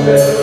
Amen.